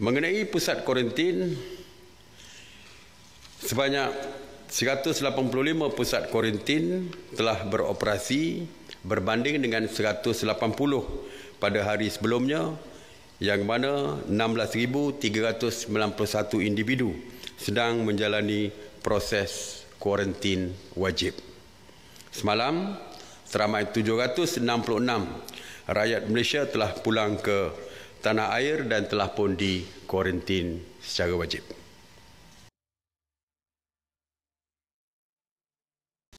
Mengenai pusat kuarantin, sebanyak 185 pusat kuarantin telah beroperasi berbanding dengan 180 pada hari sebelumnya yang mana 16,391 individu sedang menjalani proses kuarantin wajib. Semalam, seramai 766 rakyat Malaysia telah pulang ke tanah air dan telah pun di kuarantin secara wajib.